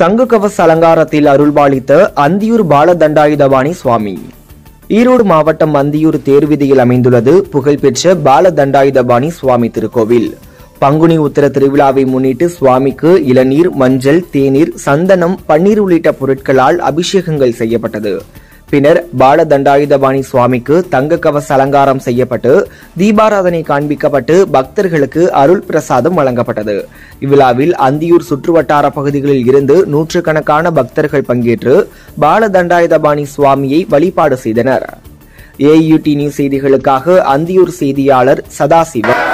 தங்க கவச அலங்காரத்தில் அருள்பாலித்த அந்தியூர் பாலதண்டாயுதபாணி சுவாமி. ஈரோடு மாவட்டம் அந்தியூர் தேர்விதியில் அமைந்துள்ளது புகழ்பெற்ற பாலதண்டாயுதபாணி சுவாமி திருக்கோவில். பங்குனி உத்தர திருவிழாவை முன்னிட்டு சுவாமிக்கு இளநீர் மஞ்சள் தேநீர் சந்தனம் பன்னீர் உள்ளிட்ட பொருட்களால் அபிஷேகங்கள் செய்யப்பட்டது. பின்னர் பாலதண்டாயுதபாணி சுவாமிக்கு தங்க கவச அலங்காரம் செய்யப்பட்டு தீபாராதனை காண்பிக்கப்பட்டு பக்தர்களுக்கு அருள் பிரசாதம் வழங்கப்பட்டது. இவ்விழாவில் அந்தியூர் சுற்றுவட்டார பகுதிகளில் இருந்து நூற்றுக்கணக்கான பக்தர்கள் பங்கேற்று பாலதண்டாயுதபாணி சுவாமியை வழிபாடு செய்தனர். ஏயுடி நியூஸ் செய்திகளுக்காக அந்தியூர் செய்தியாளர் சதாசிவன்